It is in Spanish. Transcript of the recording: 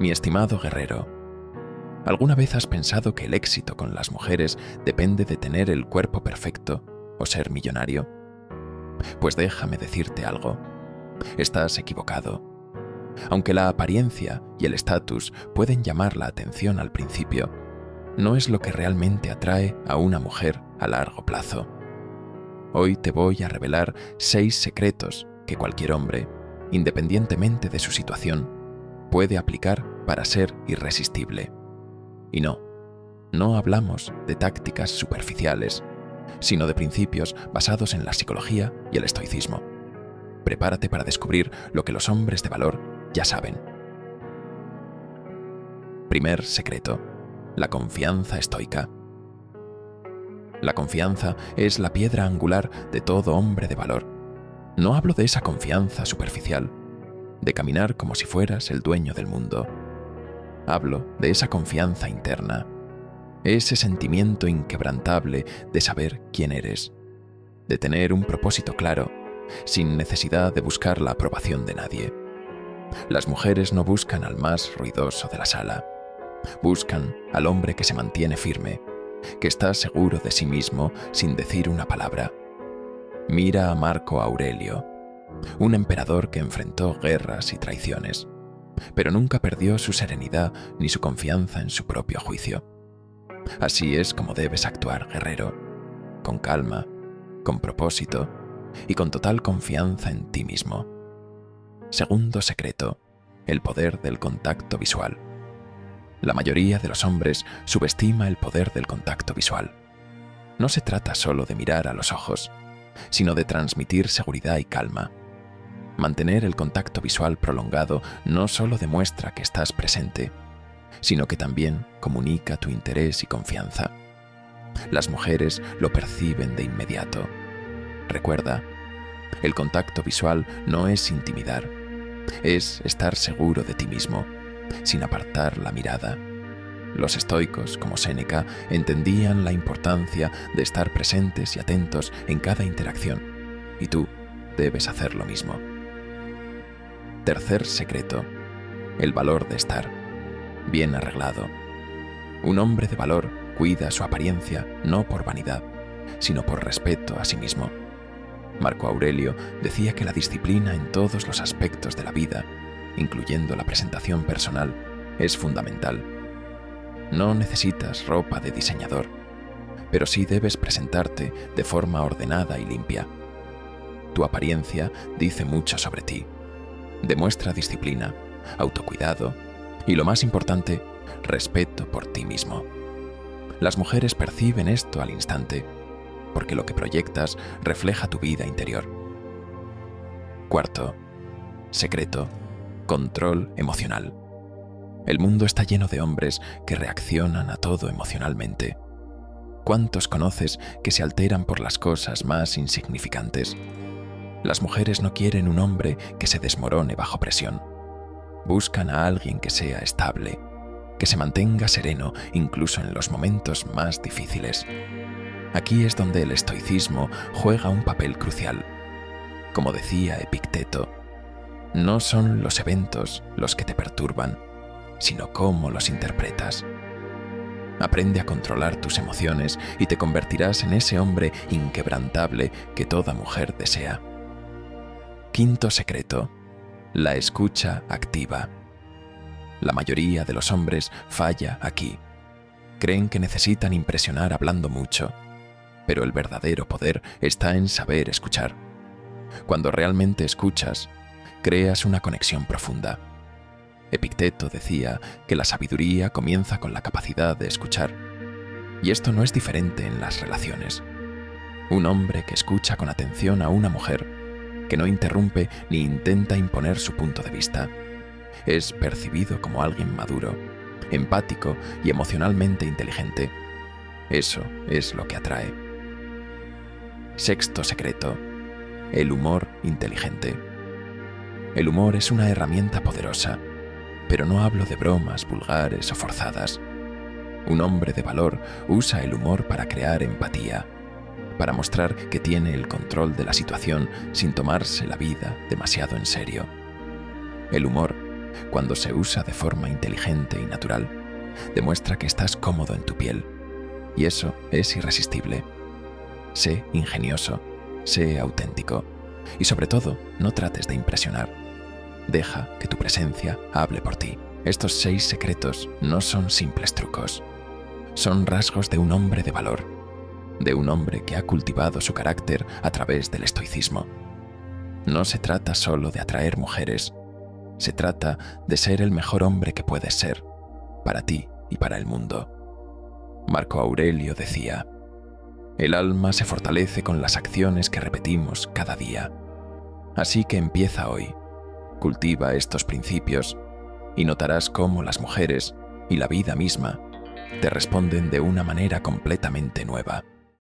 Mi estimado guerrero, ¿alguna vez has pensado que el éxito con las mujeres depende de tener el cuerpo perfecto o ser millonario? Pues déjame decirte algo. Estás equivocado. Aunque la apariencia y el estatus pueden llamar la atención al principio, no es lo que realmente atrae a una mujer a largo plazo. Hoy te voy a revelar seis secretos que cualquier hombre, independientemente de su situación, puede aplicar para ser irresistible. Y no, no hablamos de tácticas superficiales, sino de principios basados en la psicología y el estoicismo. Prepárate para descubrir lo que los hombres de valor ya saben. Primer secreto. La confianza estoica. La confianza es la piedra angular de todo hombre de valor. No hablo de esa confianza superficial, de caminar como si fueras el dueño del mundo. Hablo de esa confianza interna, ese sentimiento inquebrantable de saber quién eres, de tener un propósito claro, sin necesidad de buscar la aprobación de nadie. Las mujeres no buscan al más ruidoso de la sala, buscan al hombre que se mantiene firme, que está seguro de sí mismo sin decir una palabra. Mira a Marco Aurelio, un emperador que enfrentó guerras y traiciones, pero nunca perdió su serenidad ni su confianza en su propio juicio. Así es como debes actuar, guerrero, con calma, con propósito y con total confianza en ti mismo. Segundo secreto, el poder del contacto visual. La mayoría de los hombres subestima el poder del contacto visual. No se trata solo de mirar a los ojos, sino de transmitir seguridad y calma. Mantener el contacto visual prolongado no solo demuestra que estás presente, sino que también comunica tu interés y confianza. Las mujeres lo perciben de inmediato. Recuerda, el contacto visual no es intimidar, es estar seguro de ti mismo, sin apartar la mirada. Los estoicos, como Séneca, entendían la importancia de estar presentes y atentos en cada interacción, y tú debes hacer lo mismo. Tercer secreto, el valor de estar bien arreglado. Un hombre de valor cuida su apariencia no por vanidad, sino por respeto a sí mismo. Marco Aurelio decía que la disciplina en todos los aspectos de la vida, incluyendo la presentación personal, es fundamental. No necesitas ropa de diseñador, pero sí debes presentarte de forma ordenada y limpia. Tu apariencia dice mucho sobre ti. Demuestra disciplina, autocuidado y lo más importante, respeto por ti mismo. Las mujeres perciben esto al instante, porque lo que proyectas refleja tu vida interior. Cuarto, secreto, control emocional. El mundo está lleno de hombres que reaccionan a todo emocionalmente. ¿Cuántos conoces que se alteran por las cosas más insignificantes? Las mujeres no quieren un hombre que se desmorone bajo presión buscan a alguien que sea estable, que se mantenga sereno incluso en los momentos más difíciles. Aquí es donde el estoicismo juega un papel crucial. Como decía Epicteto, no son los eventos los que te perturban, sino cómo los interpretas. Aprende a controlar tus emociones y te convertirás en ese hombre inquebrantable que toda mujer desea. Quinto secreto la escucha activa. La mayoría de los hombres falla aquí. Creen que necesitan impresionar hablando mucho, pero el verdadero poder está en saber escuchar. Cuando realmente escuchas, creas una conexión profunda. Epicteto decía que la sabiduría comienza con la capacidad de escuchar, y esto no es diferente en las relaciones. Un hombre que escucha con atención a una mujer que no interrumpe ni intenta imponer su punto de vista. Es percibido como alguien maduro, empático y emocionalmente inteligente. Eso es lo que atrae. Sexto secreto. El humor inteligente. El humor es una herramienta poderosa, pero no hablo de bromas vulgares o forzadas. Un hombre de valor usa el humor para crear empatía para mostrar que tiene el control de la situación sin tomarse la vida demasiado en serio. El humor cuando se usa de forma inteligente y natural, demuestra que estás cómodo en tu piel. Y eso es irresistible. Sé ingenioso, sé auténtico y sobre todo no trates de impresionar. Deja que tu presencia hable por ti. Estos seis secretos no son simples trucos. Son rasgos de un hombre de valor, de un hombre que ha cultivado su carácter a través del estoicismo. No se trata solo de atraer mujeres, se trata de ser el mejor hombre que puedes ser, para ti y para el mundo. Marco Aurelio decía, el alma se fortalece con las acciones que repetimos cada día. Así que empieza hoy, cultiva estos principios y notarás cómo las mujeres y la vida misma te responden de una manera completamente nueva.